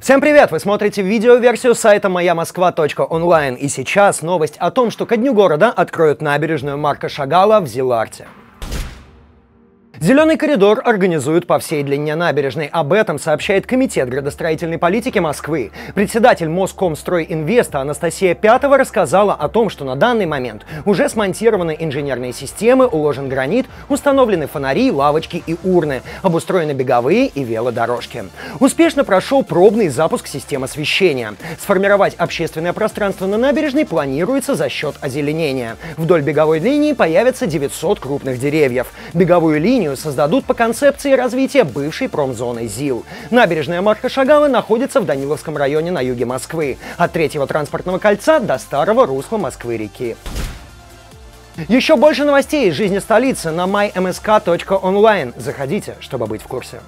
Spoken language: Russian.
Всем привет! Вы смотрите видеоверсию сайта моя москва.онлайн и сейчас новость о том, что ко дню города откроют набережную Марка Шагала в Зиларте. Зеленый коридор организуют по всей длине набережной. Об этом сообщает Комитет градостроительной политики Москвы. Председатель Москомстройинвеста Анастасия Пятова рассказала о том, что на данный момент уже смонтированы инженерные системы, уложен гранит, установлены фонари, лавочки и урны, обустроены беговые и велодорожки. Успешно прошел пробный запуск систем освещения. Сформировать общественное пространство на набережной планируется за счет озеленения. Вдоль беговой линии появятся 900 крупных деревьев. Беговую линию линию создадут по концепции развития бывшей промзоны ЗИЛ. Набережная Марка Шагала находится в Даниловском районе на юге Москвы, от третьего транспортного кольца до старого русла Москвы-реки. Еще больше новостей из жизни столицы на mymsk.online. Заходите, чтобы быть в курсе.